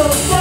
your